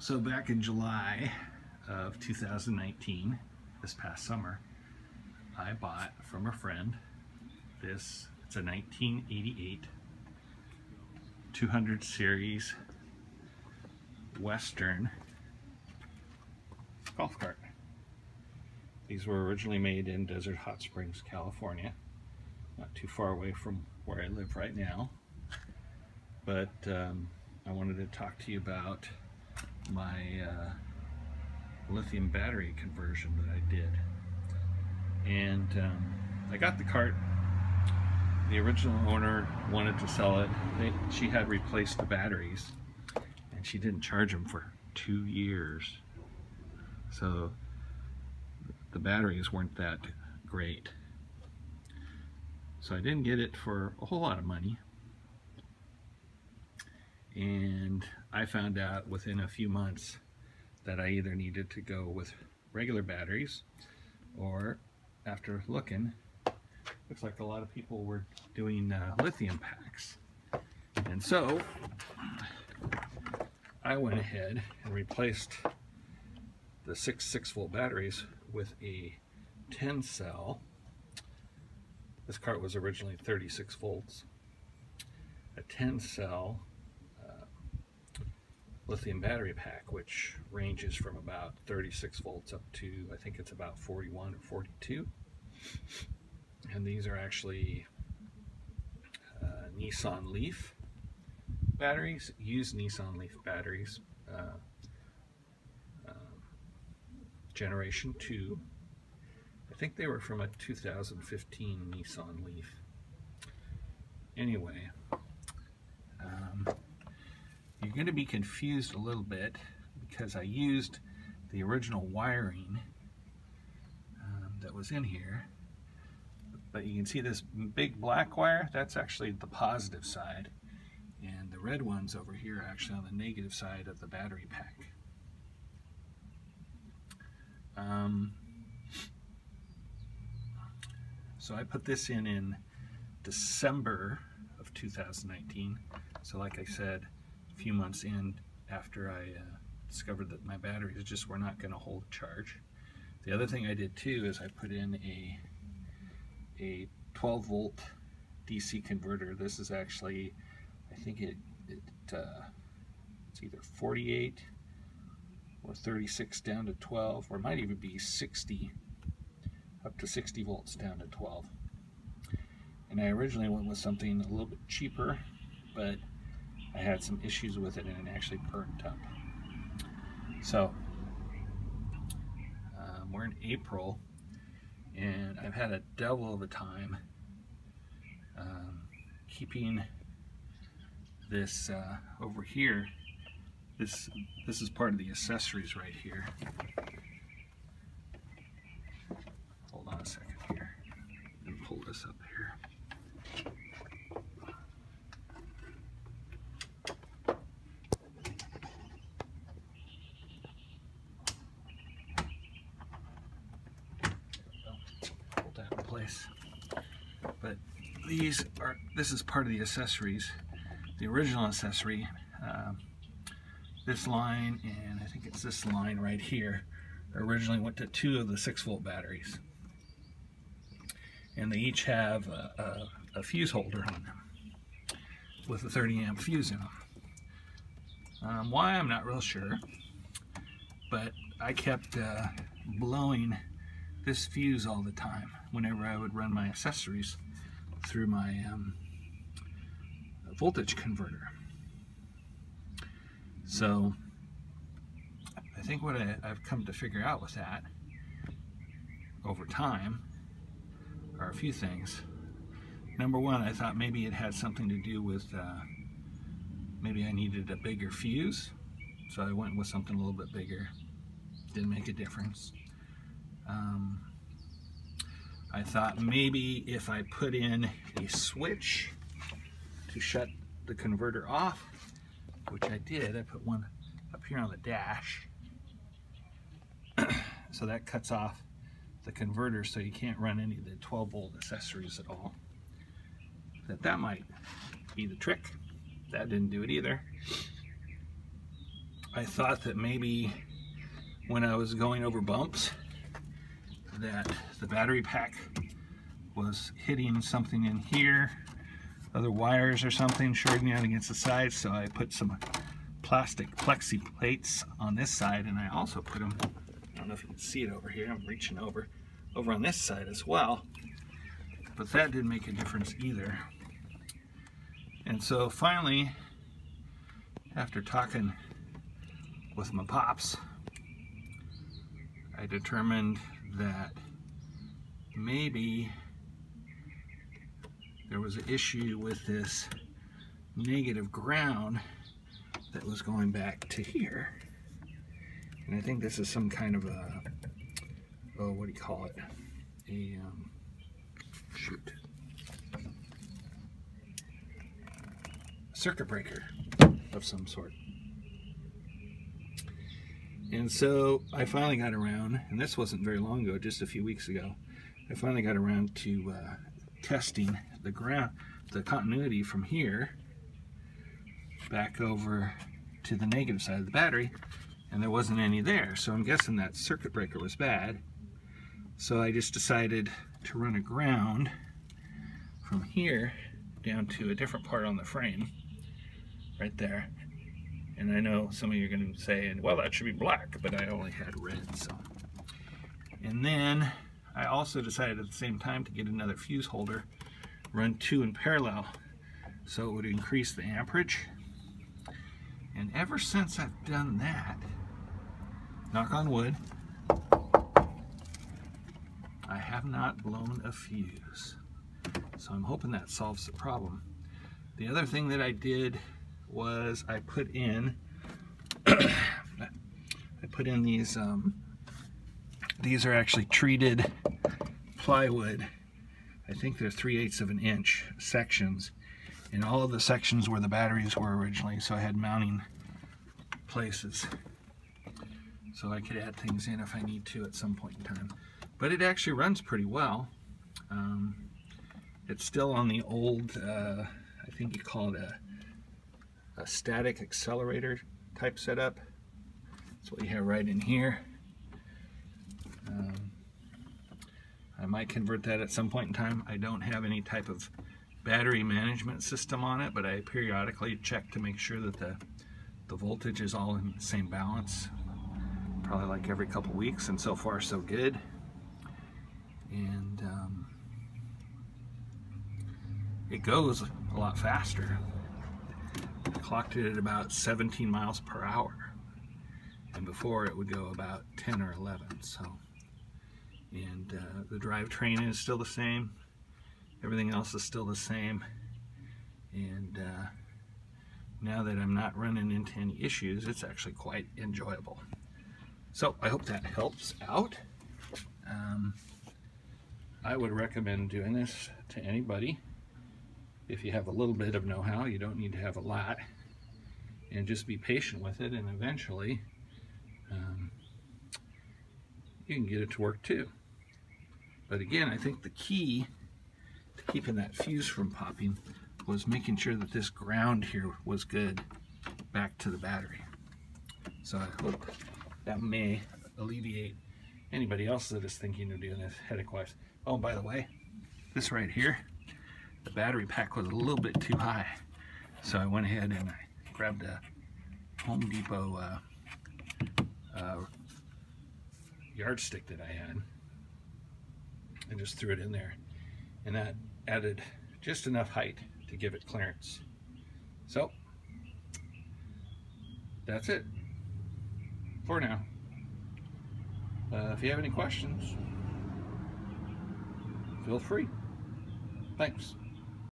So back in July of 2019, this past summer, I bought from a friend this, it's a 1988 200 series Western golf cart. These were originally made in Desert Hot Springs, California, not too far away from where I live right now. But um, I wanted to talk to you about my uh, lithium battery conversion that I did. And um, I got the cart. The original owner wanted to sell it. They, she had replaced the batteries and she didn't charge them for two years. So the batteries weren't that great. So I didn't get it for a whole lot of money. And I found out within a few months that I either needed to go with regular batteries or after looking, looks like a lot of people were doing uh, lithium packs. And so I went ahead and replaced the six 6 volt batteries with a 10 cell. This cart was originally 36 volts. A 10 cell lithium battery pack, which ranges from about 36 volts up to, I think it's about 41 or 42. And these are actually uh, Nissan Leaf batteries, used Nissan Leaf batteries, uh, uh, generation 2. I think they were from a 2015 Nissan Leaf. Anyway, um, you're going to be confused a little bit because I used the original wiring um, that was in here. But you can see this big black wire, that's actually the positive side. And the red ones over here are actually on the negative side of the battery pack. Um, so I put this in in December of 2019. So like I said, few months in after I uh, discovered that my batteries just were not going to hold charge. The other thing I did too is I put in a a 12 volt DC converter. This is actually, I think it, it uh, it's either 48 or 36 down to 12, or might even be 60 up to 60 volts down to 12. And I originally went with something a little bit cheaper, but I had some issues with it and it actually burnt up. So um, we're in April and I've had a devil of a time um, keeping this uh, over here. This this is part of the accessories right here. Hold on a second here. And pull this up here. place. But these are, this is part of the accessories. The original accessory, uh, this line, and I think it's this line right here, originally went to two of the 6 volt batteries. And they each have a, a, a fuse holder on them with a 30 amp fuse in them. Um, why, I'm not real sure, but I kept uh, blowing this fuse all the time whenever I would run my accessories through my um, voltage converter. So I think what I, I've come to figure out with that over time are a few things. Number one, I thought maybe it had something to do with uh, maybe I needed a bigger fuse, so I went with something a little bit bigger. Didn't make a difference. Um, I thought maybe if I put in a switch to shut the converter off, which I did, I put one up here on the dash. so that cuts off the converter so you can't run any of the 12 volt accessories at all. That that might be the trick. That didn't do it either. I thought that maybe when I was going over bumps that the battery pack was hitting something in here. Other wires or something shorting out against the side so I put some plastic plexi plates on this side and I also put them I don't know if you can see it over here I'm reaching over over on this side as well but that didn't make a difference either. And so finally after talking with my pops I determined that maybe there was an issue with this negative ground that was going back to here. And I think this is some kind of a, oh, what do you call it? A, um, shoot. Circuit breaker of some sort. And so I finally got around, and this wasn't very long ago, just a few weeks ago, I finally got around to uh, testing the ground, the continuity from here back over to the negative side of the battery, and there wasn't any there. So I'm guessing that circuit breaker was bad. So I just decided to run a ground from here down to a different part on the frame, right there, and I know some of you are going to say, well, that should be black, but I only had red, so. And then I also decided at the same time to get another fuse holder, run two in parallel, so it would increase the amperage. And ever since I've done that, knock on wood, I have not blown a fuse. So I'm hoping that solves the problem. The other thing that I did was I put in I put in these um, these are actually treated plywood. I think they're 3 eighths of an inch sections. In all of the sections where the batteries were originally so I had mounting places. So I could add things in if I need to at some point in time. But it actually runs pretty well. Um, it's still on the old uh, I think you call it a a static accelerator type setup. That's what you have right in here. Um, I might convert that at some point in time. I don't have any type of battery management system on it, but I periodically check to make sure that the, the voltage is all in the same balance. Probably like every couple weeks, and so far so good. And um, it goes a lot faster clocked it at about 17 miles per hour. And before it would go about 10 or 11. So, and uh, the drivetrain is still the same. Everything else is still the same. And uh, now that I'm not running into any issues, it's actually quite enjoyable. So I hope that helps out. Um, I would recommend doing this to anybody if you have a little bit of know-how, you don't need to have a lot, and just be patient with it, and eventually um, you can get it to work too. But again, I think the key to keeping that fuse from popping was making sure that this ground here was good back to the battery. So I hope that may alleviate anybody else that is thinking of doing this headache-wise. Oh, by the way, this right here, the battery pack was a little bit too high. So I went ahead and I grabbed a Home Depot uh, uh, yardstick that I had and just threw it in there. And that added just enough height to give it clearance. So, that's it for now. Uh, if you have any questions, feel free. Thanks.